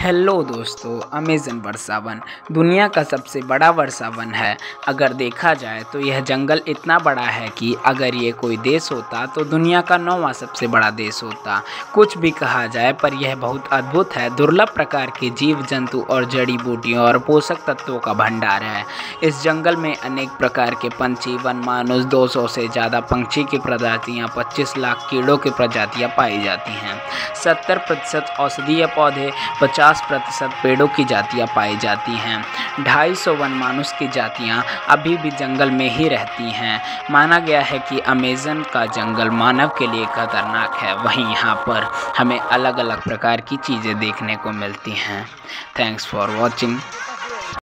Hello दोस्तों, Amazon वर्षावन। दुनिया का सबसे बड़ा वर्षावन है। अगर देखा जाए तो यह जंगल इतना बड़ा है कि अगर ये कोई देश होता तो दुनिया का नौवां सबसे बड़ा देश होता। कुछ भी कहा जाए पर यह बहुत अद्भुत है। दुर्लभ प्रकार के जीव जंतु और जड़ी बूटियों और पोषक तत्वों का भंडार है। इस जंगल में अनेक प्रकार के पंछी, वन मानुष, दो सौ से ज़्यादा पंछी की प्रजातियाँ, पच्चीस लाख कीड़ों की प्रजातियाँ पाई जाती हैं। सत्तर प्रतिशत औषधीय पौधे, पचास पचास प्रतिशत पेड़ों की जातियाँ पाई जाती हैं। ढाई सौ वन मानुष की जातियाँ अभी भी जंगल में ही रहती हैं। माना गया है कि अमेज़न का जंगल मानव के लिए खतरनाक है। वहीं यहाँ पर हमें अलग अलग प्रकार की चीज़ें देखने को मिलती हैं। Thanks for watching